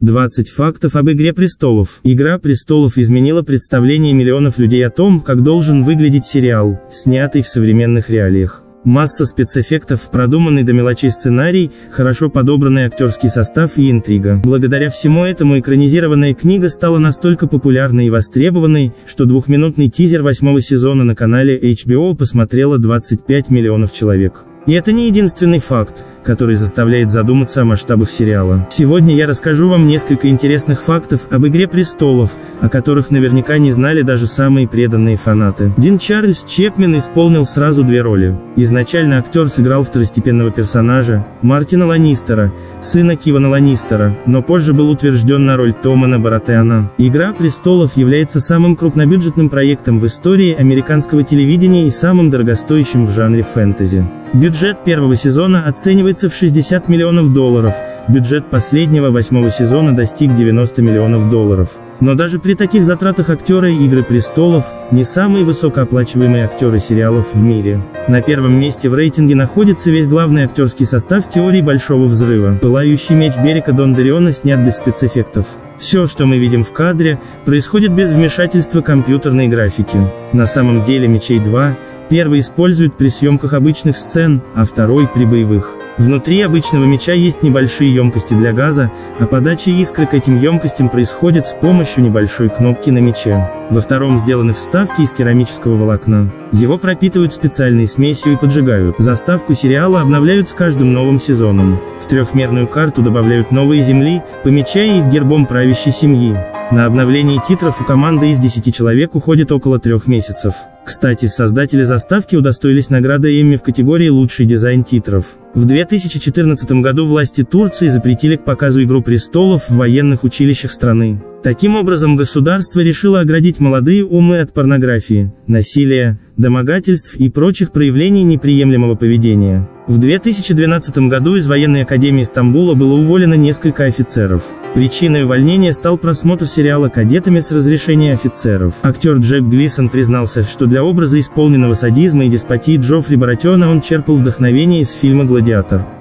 20 фактов об «Игре престолов». «Игра престолов» изменила представление миллионов людей о том, как должен выглядеть сериал, снятый в современных реалиях. Масса спецэффектов, продуманный до мелочей сценарий, хорошо подобранный актерский состав и интрига. Благодаря всему этому экранизированная книга стала настолько популярной и востребованной, что двухминутный тизер восьмого сезона на канале HBO посмотрело 25 миллионов человек. И это не единственный факт, который заставляет задуматься о масштабах сериала. Сегодня я расскажу вам несколько интересных фактов об «Игре престолов», о которых наверняка не знали даже самые преданные фанаты. Дин Чарльз Чепмен исполнил сразу две роли. Изначально актер сыграл второстепенного персонажа, Мартина Ланнистера, сына Кивана Ланнистера, но позже был утвержден на роль Томана Баратеана. «Игра престолов» является самым крупнобюджетным проектом в истории американского телевидения и самым дорогостоящим в жанре фэнтези. Бюджет первого сезона оценивается в 60 миллионов долларов, бюджет последнего восьмого сезона достиг 90 миллионов долларов. Но даже при таких затратах актеры «Игры престолов» не самые высокооплачиваемые актеры сериалов в мире. На первом месте в рейтинге находится весь главный актерский состав теории Большого Взрыва. Пылающий меч Берека Дондариона снят без спецэффектов. Все, что мы видим в кадре, происходит без вмешательства компьютерной графики. На самом деле Мечей 2, первый используют при съемках обычных сцен, а второй при боевых. Внутри обычного меча есть небольшие емкости для газа, а подача искры к этим емкостям происходит с помощью небольшой кнопки на мече. Во втором сделаны вставки из керамического волокна. Его пропитывают специальной смесью и поджигают. Заставку сериала обновляют с каждым новым сезоном. В трехмерную карту добавляют новые земли, помечая их гербом правящей семьи. На обновление титров у команды из 10 человек уходит около трех месяцев. Кстати, создатели заставки удостоились награды Эмми в категории «Лучший дизайн титров». В 2014 году власти Турции запретили к показу «Игру престолов» в военных училищах страны. Таким образом государство решило оградить молодые умы от порнографии, насилия, домогательств и прочих проявлений неприемлемого поведения. В 2012 году из военной академии Стамбула было уволено несколько офицеров. Причиной увольнения стал просмотр сериала «Кадетами с разрешения офицеров». Актер Джек Глисон признался, что для образа исполненного садизма и деспотии Джоффри Баратиона он черпал вдохновение из фильма «Гладиатор».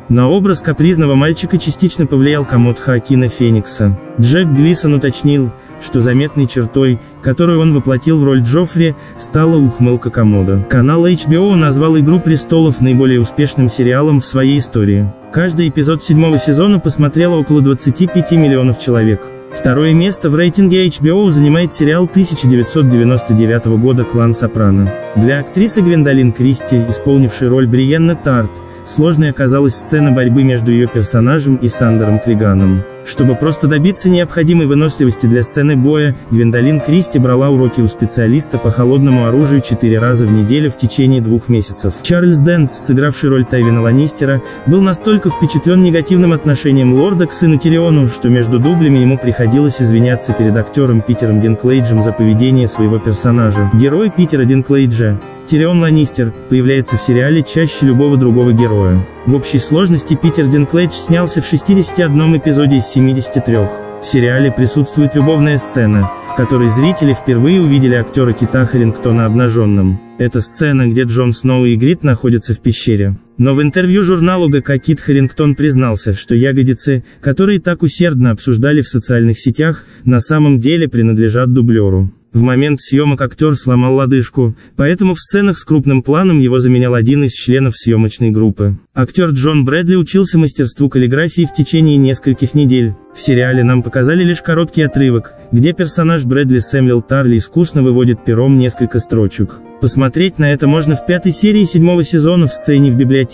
На образ капризного мальчика частично повлиял комод Хоакина Феникса. Джек Глисон уточнил, что заметной чертой, которую он воплотил в роль Джоффри, стала ухмылка комода. Канал HBO назвал «Игру престолов» наиболее успешным сериалом в своей истории. Каждый эпизод седьмого сезона посмотрело около 25 миллионов человек. Второе место в рейтинге HBO занимает сериал 1999 года «Клан Сопрано». Для актрисы Гвендолин Кристи, исполнившей роль Бриенны Тарт, сложной оказалась сцена борьбы между ее персонажем и Сандором Клиганом. Чтобы просто добиться необходимой выносливости для сцены боя, Гвендолин Кристи брала уроки у специалиста по холодному оружию четыре раза в неделю в течение двух месяцев. Чарльз Дэнс, сыгравший роль Тайвина Ланнистера, был настолько впечатлен негативным отношением лорда к сыну Тириону, что между дублями ему приходилось извиняться перед актером Питером Динклейджем за поведение своего персонажа. Герой Питера Динклейджа, Тирион Ланнистер, появляется в сериале чаще любого другого героя. В общей сложности Питер Динклейдж снялся в 61 эпизоде из 73. В сериале присутствует любовная сцена, в которой зрители впервые увидели актера Кита Харингтона обнаженным. Это сцена, где Джон Сноу и Грит находятся в пещере. Но в интервью журналу ГК Кит Харингтон признался, что ягодицы, которые так усердно обсуждали в социальных сетях, на самом деле принадлежат дублеру. В момент съемок актер сломал лодыжку, поэтому в сценах с крупным планом его заменял один из членов съемочной группы. Актер Джон Брэдли учился мастерству каллиграфии в течение нескольких недель. В сериале нам показали лишь короткий отрывок, где персонаж Брэдли Сэмюэл Тарли искусно выводит пером несколько строчек. Посмотреть на это можно в пятой серии седьмого сезона в сцене в библиотеке.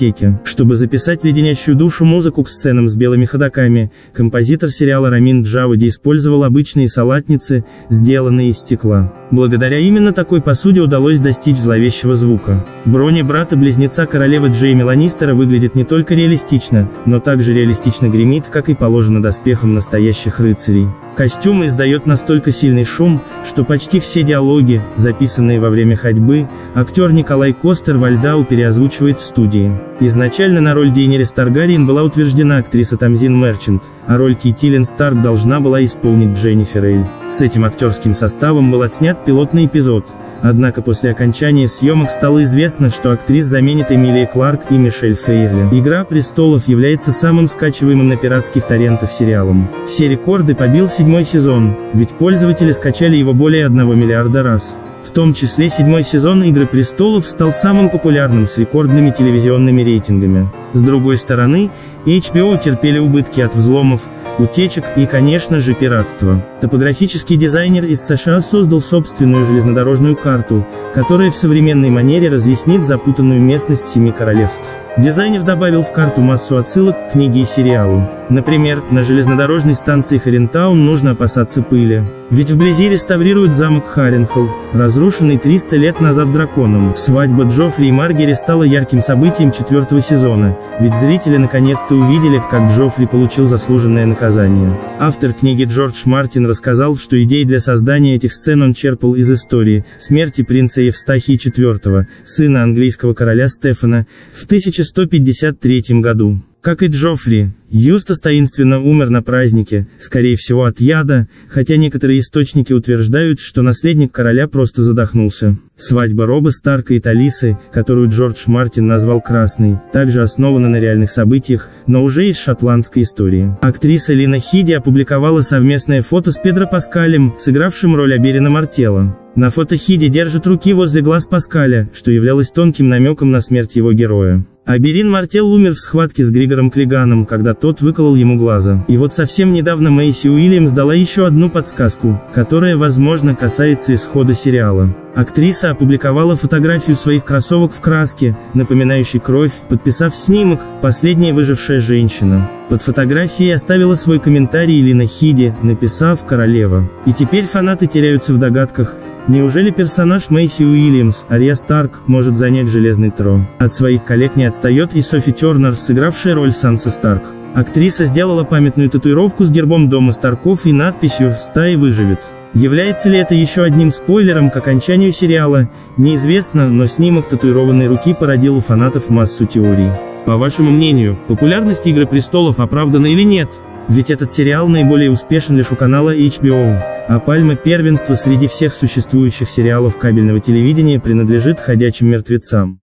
Чтобы записать леденящую душу музыку к сценам с белыми ходаками, композитор сериала Рамин Джавади использовал обычные салатницы, сделанные из стекла. Благодаря именно такой посуде удалось достичь зловещего звука. Броня брата-близнеца королевы Джейми Ланнистера выглядит не только реалистично, но также реалистично гремит, как и положено доспехам настоящих рыцарей. Костюм издает настолько сильный шум, что почти все диалоги, записанные во время ходьбы, актер Николай Костер Вальдау переозвучивает в студии. Изначально на роль Дейнерис Таргариен была утверждена актриса Тамзин Мерчант, а роль Кейтилин Старк должна была исполнить Дженнифер Эйль. С этим актерским составом был отснят пилотный эпизод, Однако после окончания съемок стало известно, что актрис заменит Эмилия Кларк и Мишель Фейерли. «Игра престолов» является самым скачиваемым на пиратских торрентах сериалом. Все рекорды побил седьмой сезон, ведь пользователи скачали его более 1 миллиарда раз. В том числе седьмой сезон «Игры престолов» стал самым популярным с рекордными телевизионными рейтингами. С другой стороны, HBO терпели убытки от взломов, утечек и, конечно же, пиратства. Топографический дизайнер из США создал собственную железнодорожную карту, которая в современной манере разъяснит запутанную местность Семи Королевств. Дизайнер добавил в карту массу отсылок к книге и сериалу. Например, на железнодорожной станции Харентаун нужно опасаться пыли. Ведь вблизи реставрируют замок Харенхол, разрушенный 300 лет назад драконом. Свадьба Джоффри и Маргери стала ярким событием четвертого сезона, ведь зрители наконец-то увидели, как Джоффри получил заслуженное наказание. Автор книги Джордж Мартин рассказал, что идеи для создания этих сцен он черпал из истории смерти принца Евстахии IV, сына английского короля Стефана, в 1153 году. Как и Джоффри, Юстас таинственно умер на празднике, скорее всего от яда, хотя некоторые источники утверждают, что наследник короля просто задохнулся. Свадьба Роба Старка и Талисы, которую Джордж Мартин назвал «Красной», также основана на реальных событиях, но уже из шотландской истории. Актриса Лина Хиди опубликовала совместное фото с Педро Паскалем, сыгравшим роль Аберина Мартела. На фото Хиди держит руки возле глаз Паскаля, что являлось тонким намеком на смерть его героя. Аберин Мартел умер в схватке с Григором Клиганом, когда тот выколол ему глаза. И вот совсем недавно Мэйси Уильямс дала еще одну подсказку, которая, возможно, касается исхода сериала. Актриса опубликовала фотографию своих кроссовок в краске, напоминающей кровь, подписав снимок «Последняя выжившая женщина». Под фотографией оставила свой комментарий Лина Хиди, написав «Королева». И теперь фанаты теряются в догадках, Неужели персонаж Мэйси Уильямс, Ария Старк, может занять железный трон? От своих коллег не отстает и Софи Тернер, сыгравшая роль Сансы Старк. Актриса сделала памятную татуировку с гербом дома Старков и надписью «Стая выживет». Является ли это еще одним спойлером к окончанию сериала, неизвестно, но снимок татуированной руки породил у фанатов массу теорий. По вашему мнению, популярность «Игры престолов» оправдана или нет? Ведь этот сериал наиболее успешен лишь у канала HBO, а пальма первенства среди всех существующих сериалов кабельного телевидения принадлежит «Ходячим мертвецам».